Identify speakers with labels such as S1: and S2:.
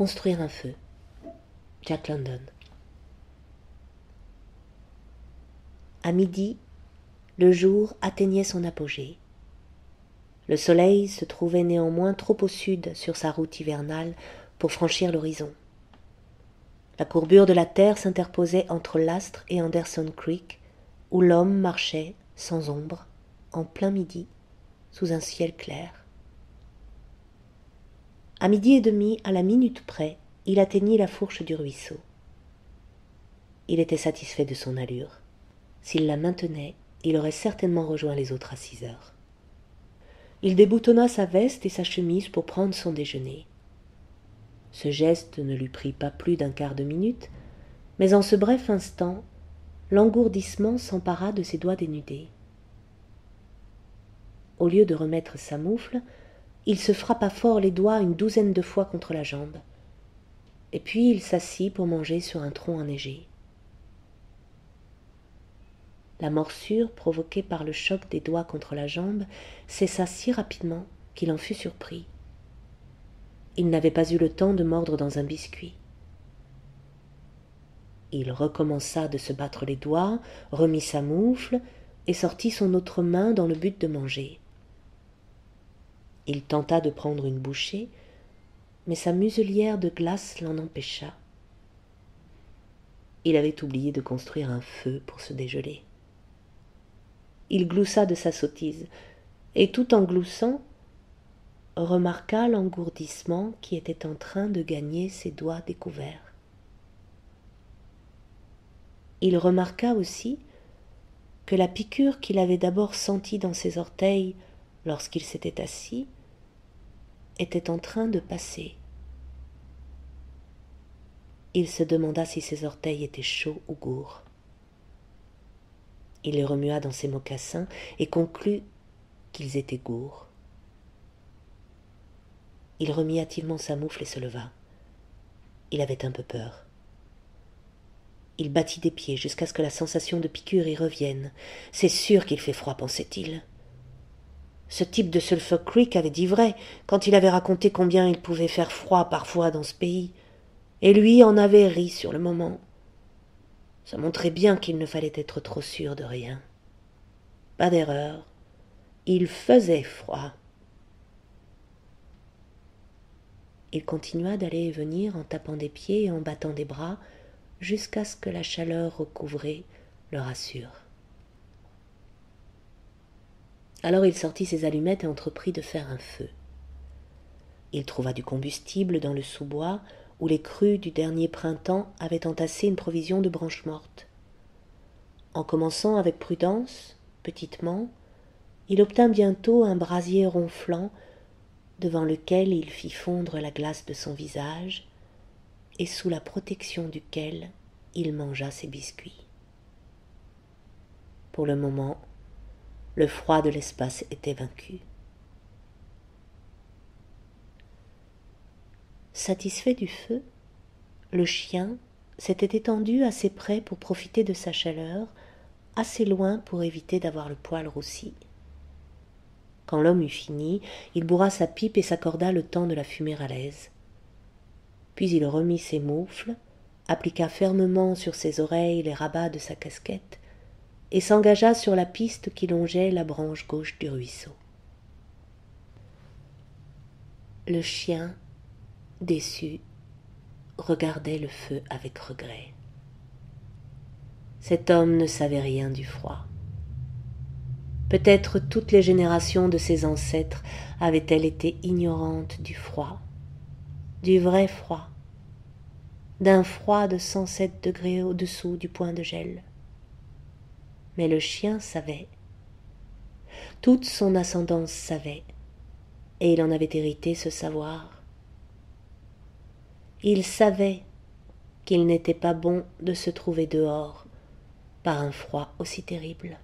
S1: Construire un feu. Jack London. À midi, le jour atteignait son apogée. Le soleil se trouvait néanmoins trop au sud sur sa route hivernale pour franchir l'horizon. La courbure de la terre s'interposait entre l'astre et Anderson Creek, où l'homme marchait, sans ombre, en plein midi, sous un ciel clair. À midi et demi, à la minute près, il atteignit la fourche du ruisseau. Il était satisfait de son allure. S'il la maintenait, il aurait certainement rejoint les autres à six heures. Il déboutonna sa veste et sa chemise pour prendre son déjeuner. Ce geste ne lui prit pas plus d'un quart de minute, mais en ce bref instant, l'engourdissement s'empara de ses doigts dénudés. Au lieu de remettre sa moufle, il se frappa fort les doigts une douzaine de fois contre la jambe, et puis il s'assit pour manger sur un tronc enneigé. La morsure provoquée par le choc des doigts contre la jambe cessa si rapidement qu'il en fut surpris. Il n'avait pas eu le temps de mordre dans un biscuit. Il recommença de se battre les doigts, remit sa moufle et sortit son autre main dans le but de manger. Il tenta de prendre une bouchée, mais sa muselière de glace l'en empêcha. Il avait oublié de construire un feu pour se dégeler. Il gloussa de sa sottise, et tout en gloussant, remarqua l'engourdissement qui était en train de gagner ses doigts découverts. Il remarqua aussi que la piqûre qu'il avait d'abord sentie dans ses orteils lorsqu'il s'était assis était en train de passer. Il se demanda si ses orteils étaient chauds ou gourds. Il les remua dans ses mocassins et conclut qu'ils étaient gourds. Il remit hâtivement sa moufle et se leva. Il avait un peu peur. Il battit des pieds jusqu'à ce que la sensation de piqûre y revienne. C'est sûr qu'il fait froid, pensait-il. Ce type de Sulphur Creek avait dit vrai quand il avait raconté combien il pouvait faire froid parfois dans ce pays, et lui en avait ri sur le moment. Ça montrait bien qu'il ne fallait être trop sûr de rien. Pas d'erreur. Il faisait froid. Il continua d'aller et venir en tapant des pieds et en battant des bras, jusqu'à ce que la chaleur recouvrée le rassure. Alors il sortit ses allumettes et entreprit de faire un feu. Il trouva du combustible dans le sous-bois où les crues du dernier printemps avaient entassé une provision de branches mortes. En commençant avec prudence, petitement, il obtint bientôt un brasier ronflant devant lequel il fit fondre la glace de son visage et sous la protection duquel il mangea ses biscuits. Pour le moment, le froid de l'espace était vaincu. Satisfait du feu, le chien s'était étendu assez près pour profiter de sa chaleur, assez loin pour éviter d'avoir le poil roussi. Quand l'homme eut fini, il bourra sa pipe et s'accorda le temps de la fumer à l'aise. Puis il remit ses moufles, appliqua fermement sur ses oreilles les rabats de sa casquette, et s'engagea sur la piste qui longeait la branche gauche du ruisseau. Le chien, déçu, regardait le feu avec regret. Cet homme ne savait rien du froid. Peut-être toutes les générations de ses ancêtres avaient-elles été ignorantes du froid, du vrai froid, d'un froid de cent sept degrés au-dessous du point de gel. Mais le chien savait. Toute son ascendance savait, et il en avait hérité ce savoir. Il savait qu'il n'était pas bon de se trouver dehors par un froid aussi terrible.